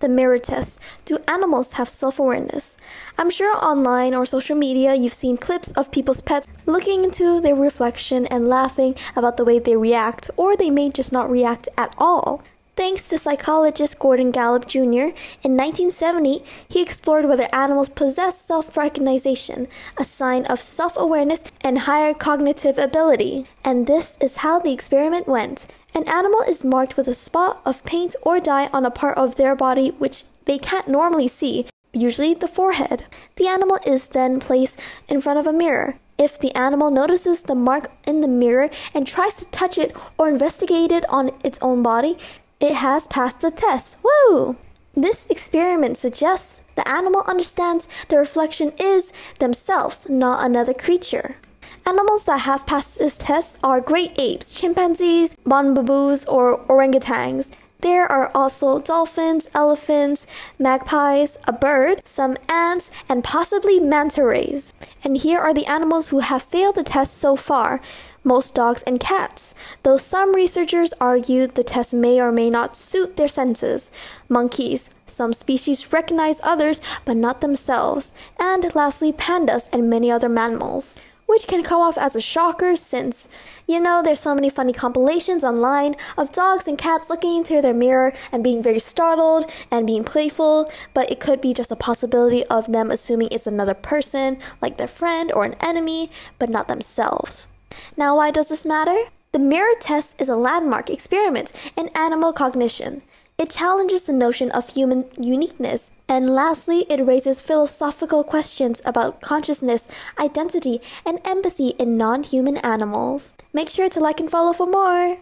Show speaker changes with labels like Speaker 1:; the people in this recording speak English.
Speaker 1: The mirror test. Do animals have self awareness? I'm sure online or social media you've seen clips of people's pets looking into their reflection and laughing about the way they react, or they may just not react at all. Thanks to psychologist Gordon Gallup Jr., in 1970, he explored whether animals possess self recognition, a sign of self awareness and higher cognitive ability. And this is how the experiment went. An animal is marked with a spot of paint or dye on a part of their body which they can't normally see, usually the forehead. The animal is then placed in front of a mirror. If the animal notices the mark in the mirror and tries to touch it or investigate it on its own body, it has passed the test. Woo! This experiment suggests the animal understands the reflection is themselves, not another creature. Animals that have passed this test are great apes, chimpanzees, bonobos, or orangutans. There are also dolphins, elephants, magpies, a bird, some ants, and possibly manta rays. And here are the animals who have failed the test so far most dogs and cats, though some researchers argue the test may or may not suit their senses. Monkeys, some species recognize others but not themselves. And lastly, pandas and many other mammals which can come off as a shocker since, you know, there's so many funny compilations online of dogs and cats looking into their mirror and being very startled and being playful, but it could be just a possibility of them assuming it's another person, like their friend or an enemy, but not themselves. Now, why does this matter? The mirror test is a landmark experiment in animal cognition. It challenges the notion of human uniqueness. And lastly, it raises philosophical questions about consciousness, identity, and empathy in non human animals. Make sure to like and follow for more.